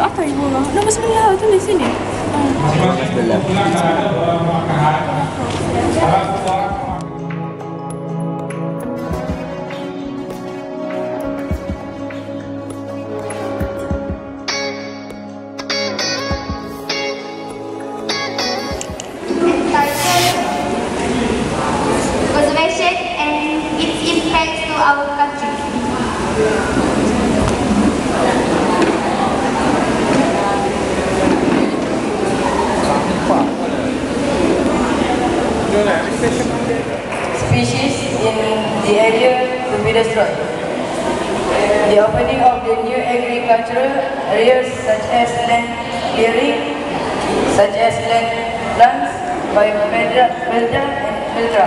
itu apa ibu? Bilang nah bismillah itu di sini. Species in the area to be destroyed. The opening of the new agricultural areas such as land clearing, such as land plants by Pedra and Pedra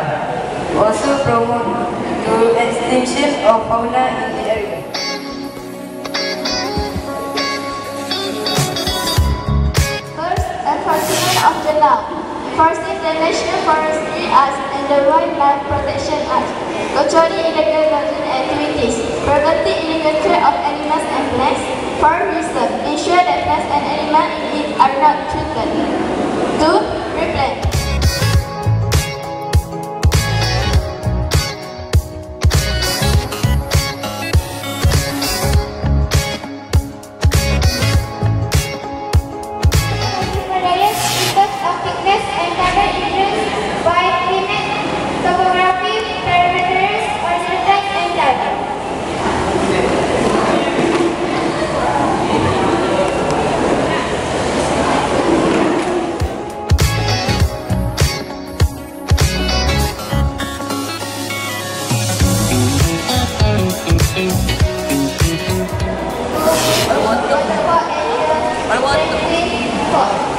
also promote to extinction of fauna in the area. First, enforcement of the law. Enforcing the National Forestry Act and the Wildlife Protection Act. Controlling illegal logging activities. Preventing illegal trade of animals and plants. For reason, ensure that plants and animals thickness and other difference by climate, topography, parameters, oil type and type. I want? The...